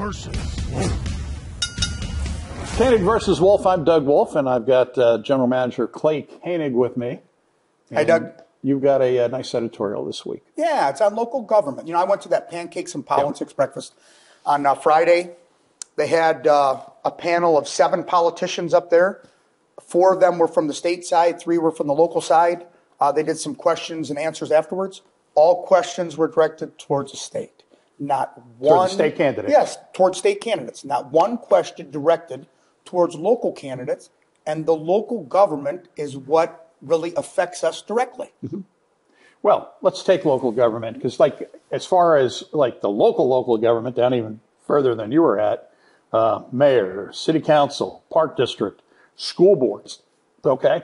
versus Wolfe. Koenig versus Wolfe. I'm Doug Wolfe, and I've got uh, General Manager Clay Koenig with me. Hey, Doug. You've got a, a nice editorial this week. Yeah, it's on local government. You know, I went to that pancakes and politics breakfast on uh, Friday. They had uh, a panel of seven politicians up there. Four of them were from the state side, three were from the local side. Uh, they did some questions and answers afterwards. All questions were directed towards the state. Not one. state candidates. Yes, towards state candidates. Not one question directed towards local candidates. And the local government is what really affects us directly. Well, let's take local government because, like, as far as like the local local government, down even further than you were at, uh, mayor, city council, park district, school boards. Okay,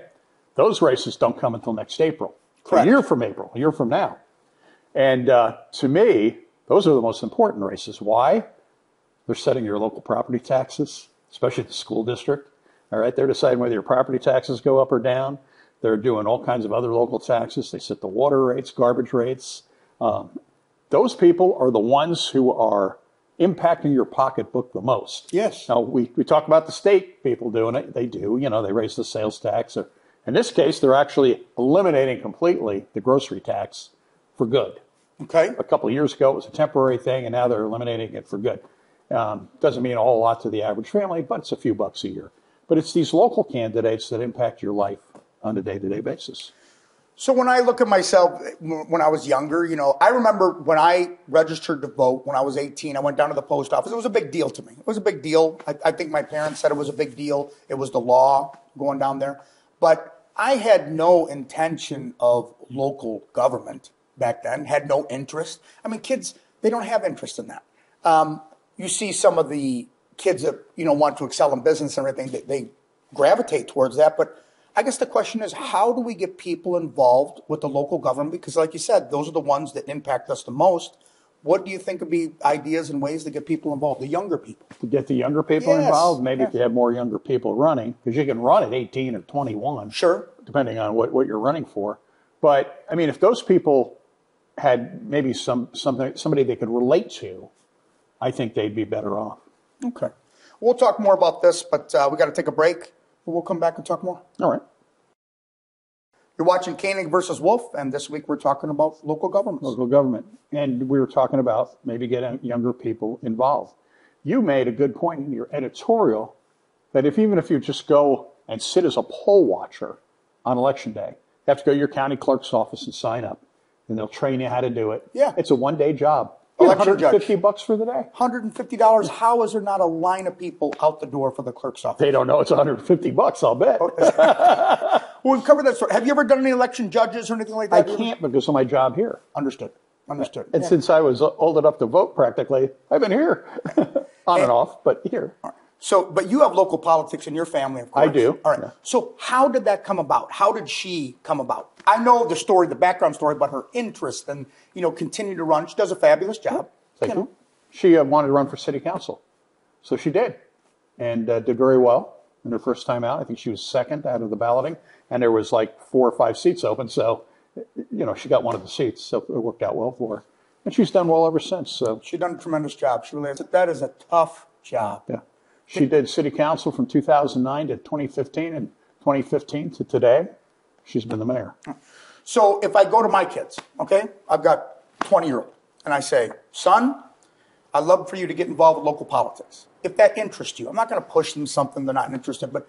those races don't come until next April. Correct. A year from April, a year from now. And uh, to me, those are the most important races. Why? They're setting your local property taxes, especially the school district. All right, they're deciding whether your property taxes go up or down. They're doing all kinds of other local taxes. They set the water rates, garbage rates. Um, those people are the ones who are impacting your pocketbook the most. Yes. Now, we, we talk about the state people doing it. They do, you know, they raise the sales tax. Or, in this case, they're actually eliminating completely the grocery tax for good. Okay. A couple of years ago, it was a temporary thing, and now they're eliminating it for good. Um, doesn't mean a whole lot to the average family, but it's a few bucks a year. But it's these local candidates that impact your life on a day to day basis. So when I look at myself when I was younger, you know, I remember when I registered to vote when I was 18, I went down to the post office. It was a big deal to me. It was a big deal. I, I think my parents said it was a big deal. It was the law going down there. But I had no intention of local government back then, had no interest. I mean, kids, they don't have interest in that. Um, you see some of the kids that, you know, want to excel in business and everything, they, they gravitate towards that. But I guess the question is, how do we get people involved with the local government? Because, like you said, those are the ones that impact us the most. What do you think would be ideas and ways to get people involved, the younger people? To get the younger people Yes, involved, maybe if you have more younger people running, because you can run at 18 or 21. Sure. depending on what, what you're running for. But I mean, if those people had maybe some something somebody they could relate to, I think they'd be better off. Okay. We'll talk more about this, but uh, we got to take a break. We'll come back and talk more. All right, You're watching Koenig versus Wolfe, and this week we're talking about local government. local government, and we were talking about maybe getting younger people involved. You made a good point in your editorial that if even if you just go and sit as a poll watcher on election day, you have to go to your county clerk's office and sign up, and they'll train you how to do it. Yeah. it's a one day job. Election judge. 150 bucks for the day. $150. How is there not a line of people out the door for the clerk's office? They don't know it's 150 bucks. I'll bet. Well, we've covered that story. Have you ever done any election judges or anything like that? I can't because of my job here. Understood. Understood. And Yeah. since I was old enough to vote practically, I've been here. On and off, but here. So, but you have local politics in your family, of course. I do, All right. yeah. So, how did that come about? How did she come about? I know the story, the background story, but her interest and you know continue to run. She does a fabulous job. Thank You know. She uh, wanted to run for city council. So she did. And uh, did very well in her first time out. I think she was second out of the balloting. And there was like four or five seats open. So, you know, she got one of the seats. So it worked out well for her. And she's done well ever since. So, she's done a tremendous job. She really has. That is a tough job. yeah. She did city council from 2009 to 2015 and 2015 to today. She's been the mayor. So if I go to my kids, okay, I've got 20 year old, and I say, son, I'd love for you to get involved with local politics. If that interests you, I'm not going to push them something they're not interested in, but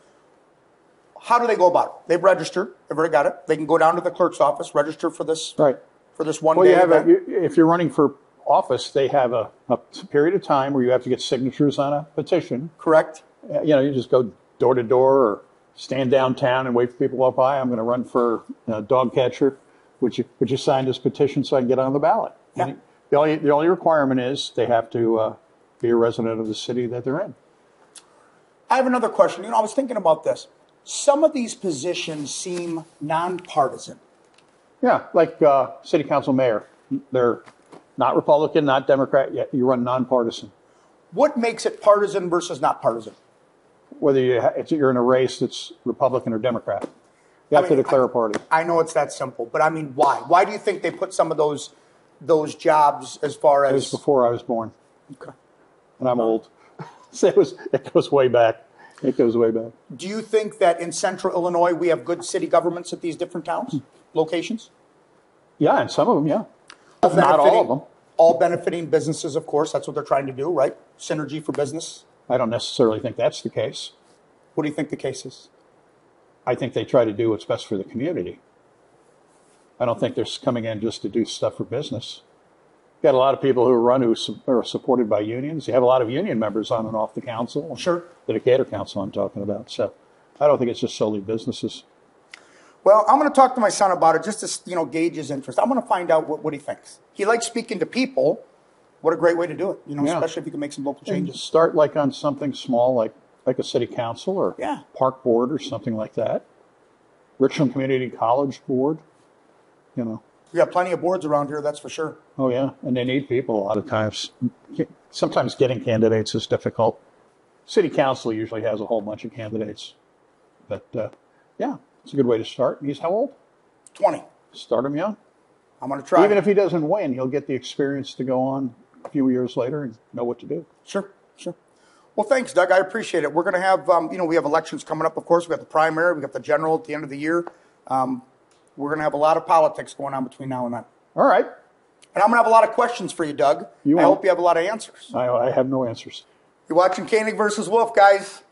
how do they go about it? They've registered, they've already got it. They can go down to the clerk's office, register for this, Right. for this one Well, day you have a, event. you- if you're running for office, they have a, a period of time where you have to get signatures on a petition. correct? Uh, You know, you just go door to door or stand downtown and wait for people to walk by. I'm going to run for uh, dog catcher. Would you would you sign this petition so I can get on the ballot? Yeah. And The only the only requirement is they have to uh, be a resident of the city that they're in. I have another question. You know, I was thinking about this. Some of these positions seem nonpartisan. Yeah, like uh, city council mayor. They're not Republican, not Democrat. Yet you run nonpartisan. What makes it partisan versus not partisan? Whether you ha- it's, you're in a race that's Republican or Democrat, you have I to declare a party. I know it's that simple, but I mean, why? Why do you think they put some of those those jobs as far It was as? before I was born. Okay. and I'm old. So it was, it goes way back. It goes way back. Do you think that in central Illinois we have good city governments at these different towns, locations? Yeah, and some of them, yeah. Not all of them. All benefiting businesses, of course. That's what they're trying to do, right? Synergy for business. I don't necessarily think that's the case. What do you think the case is? I think they try to do what's best for the community. I don't think they're coming in just to do stuff for business. You got a lot of people who run who are supported by unions. You have a lot of union members on and off the council. Sure. The Decatur Council I'm talking about. So I don't think it's just solely businesses. Well, I'm going to talk to my son about it just to you know gauge his interest. I'm going to find out what, what he thinks. He likes speaking to people. What a great way to do it, you know, Yeah. especially if you can make some local And changes. start like on something small, like like a city council or Yeah. park board or something like that. Richland Community College Board. You know. We got plenty of boards around here, that's for sure. Oh yeah, and they need people a lot of times. Sometimes getting candidates is difficult. City council usually has a whole bunch of candidates, but uh, yeah, it's a good way to start. He's how old? 20. Start him young. I'm going to try. Even if he doesn't win, he'll get the experience to go on a few years later and know what to do. Sure, sure. Well, thanks, Doug. I appreciate it. We're going to have, um, you know, we have elections coming up, of course. We have the primary, we got the general at the end of the year. Um, we're going to have a lot of politics going on between now and then. All right, And I'm going to have a lot of questions for you, Doug. You I won't. hope you have a lot of answers. I, I have no answers. You're watching Koenig versus Wolfe, guys.